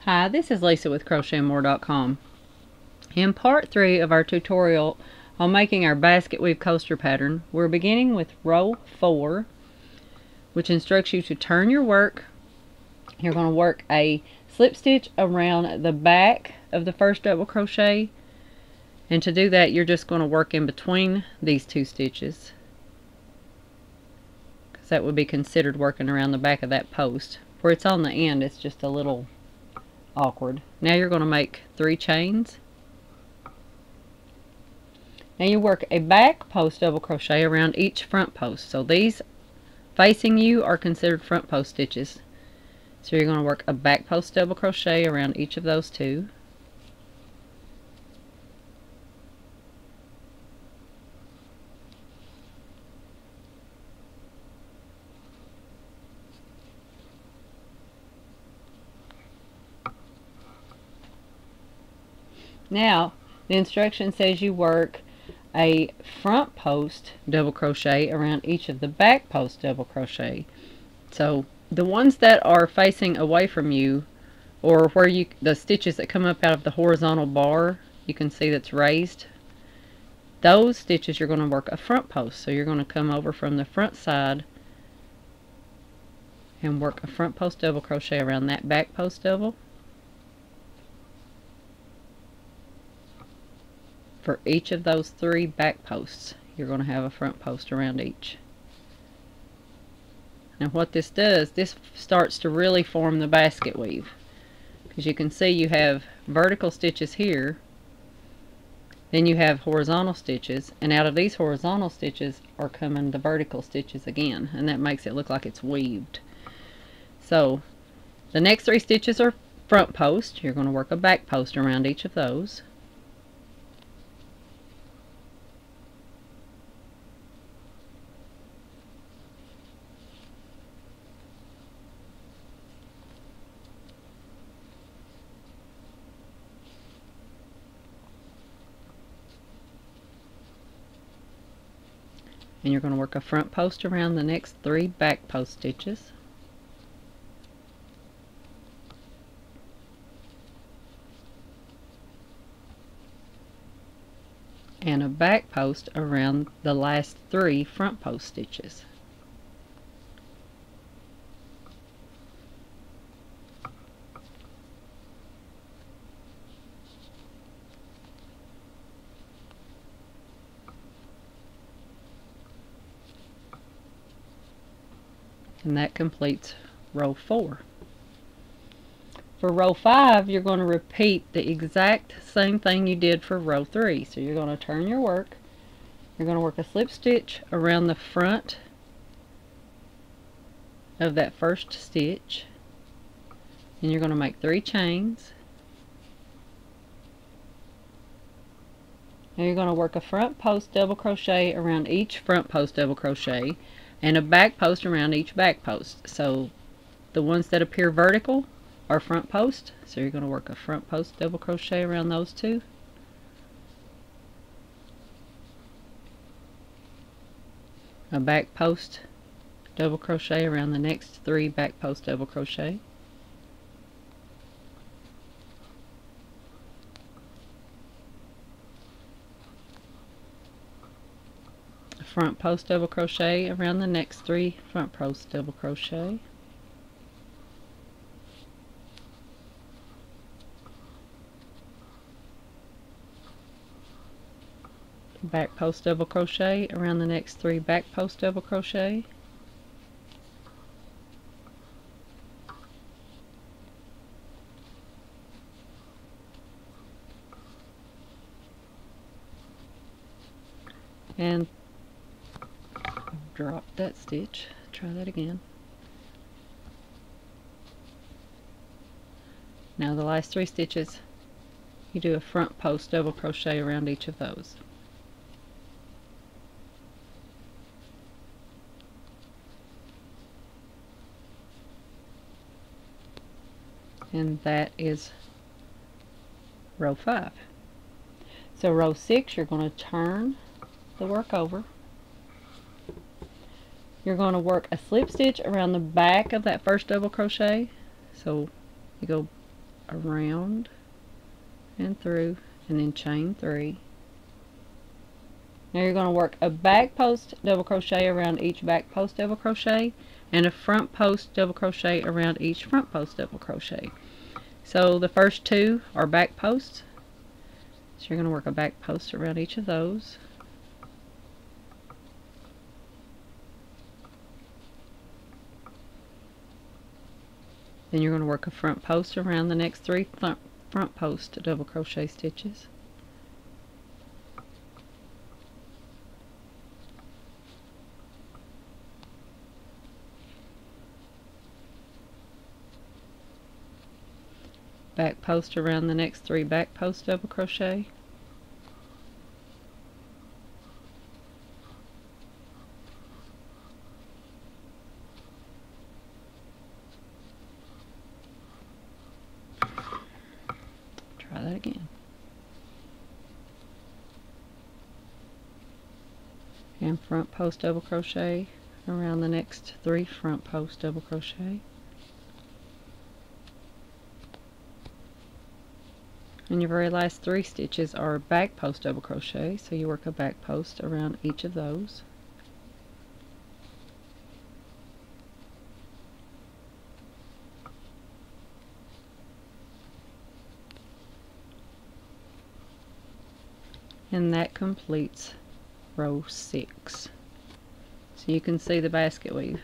Hi, this is Lisa with CrochetnMore.com. In part 3 of our tutorial on making our basket weave coaster pattern, we're beginning with row 4, which instructs you to turn your work. You're going to work a slip stitch around the back of the first double crochet, and to do that you're just going to work in between these two stitches, because that would be considered working around the back of that post. Where it's on the end, it's just a little awkward. Now you're going to make three chains. Now you work a back post double crochet around each front post. So these facing you are considered front post stitches. So you're going to work a back post double crochet around each of those two. Now, the instruction says you work a front post double crochet around each of the back post double crochet. So the ones that are facing away from you or where you the stitches that come up out of the horizontal bar you can see that's raised those stitches you're going to work a front post so you're going to come over from the front side and work a front post double crochet around that back post double for each of those three back posts. You're going to have a front post around each. Now what this does this starts to really form the basket weave. Because you can see you have vertical stitches here then you have horizontal stitches and out of these horizontal stitches are coming the vertical stitches again and that makes it look like it's weaved. So the next three stitches are front post you're going to work a back post around each of those and you're going to work a front post around the next three back post stitches. And a back post around the last three front post stitches and that completes row 4. For row 5 you're going to repeat the exact same thing you did for row 3 so you're going to turn your work you're going to work a slip stitch around the front of that first stitch and you're going to make three chains. Now you're going to work a front post double crochet around each front post double crochet and a back post around each back post. So the ones that appear vertical are front post. So you're going to work a front post double crochet around those two. A back post double crochet around the next three back post double crochet. Front post double crochet around the next three front post double crochet. Back post double crochet around the next three back post double crochet. And drop that stitch. Try that again. Now the last three stitches you do a front post double crochet around each of those. And that is row 5 so row 6 you're going to turn the work over you're going to work a slip stitch around the back of that first double crochet. So you go around and through and then chain three. Now you're going to work a back post double crochet around each back post double crochet and a front post double crochet around each front post double crochet. So the first two are back posts. So you're going to work a back post around each of those Then you're going to work a front post around the next three front, front post double crochet stitches. Back post around the next three back post double crochet. Try that again. And front post double crochet around the next three front post double crochet. And your very last three stitches are back post double crochet, so you work a back post around each of those. and that completes row 6 so you can see the basket weave